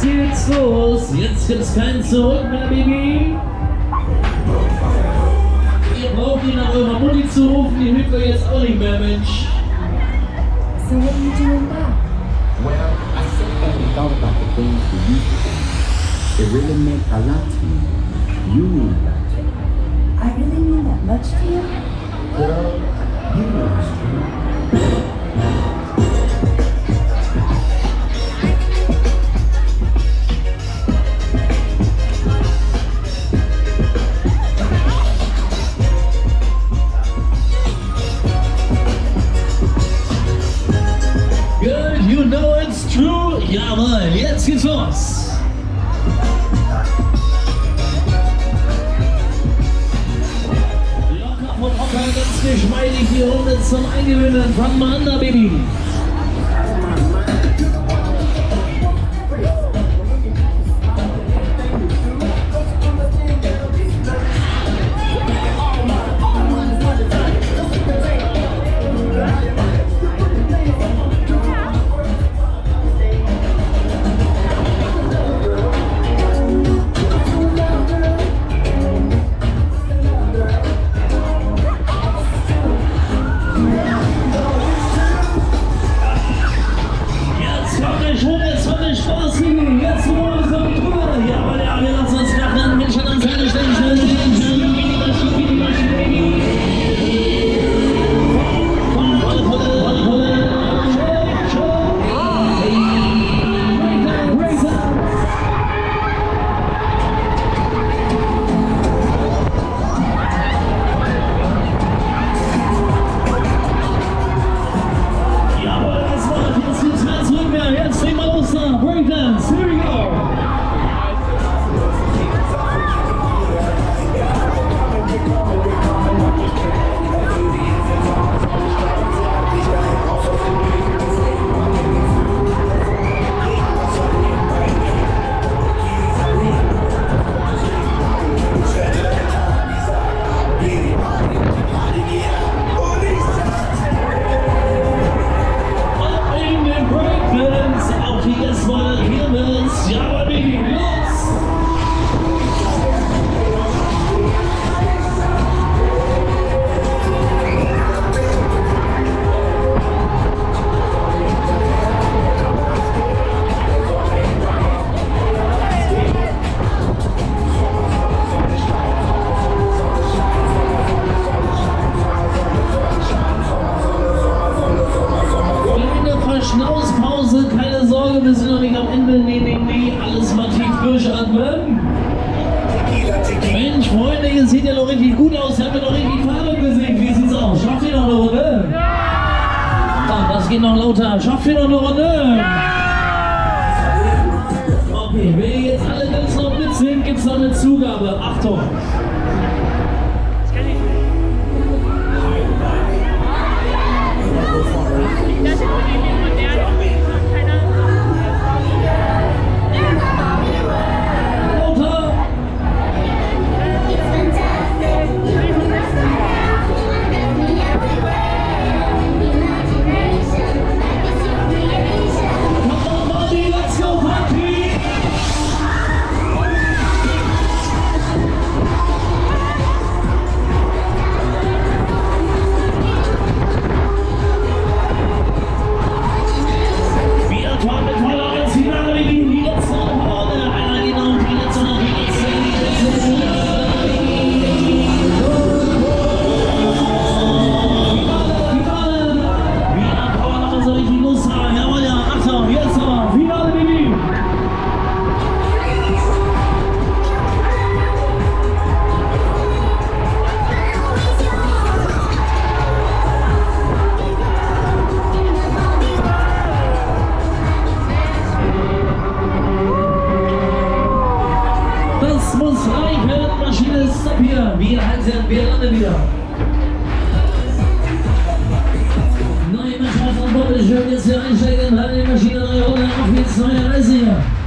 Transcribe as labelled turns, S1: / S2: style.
S1: Jetzt geht's los. Jetzt gibt's kein Zurück mehr, Baby. Ihr braucht ihn nach eurer Mutti zu rufen, die hilft euch jetzt auch nicht mehr, Mensch.
S2: So what are you doing now?
S3: Well, I sat back and thought about the things we used to do. It really meant a lot to me. You mean a lot to me.
S2: I really mean that much to you?
S3: Girl, you know it's true.
S1: Jetzt geht's los. Locker vom Hocker, ganz geschmeidig die Runde zum Eingewöhnen. Fang mal an Baby. Nicht am Ende. Nee, nee, nee, alles mal tief durchatmen. Mensch, Freunde, ihr seht ja noch richtig gut aus. Ihr habt ja noch richtig Farbe gesehen. Wie sieht's aus? Schafft ihr noch eine Runde? Ja! das geht noch lauter. Schafft ihr noch eine Runde? Okay, wenn ihr jetzt alle ganz noch mit sind, gibt's noch eine Zugabe. Achtung!
S4: Das
S1: Das muss reichen, Maschine stopp hier. Wir halten, wir landen wieder. Neue Mannschaft an Bord, schön jetzt hier einsteigen, halten die Maschine neu runter, auf geht's, neue Reise hier.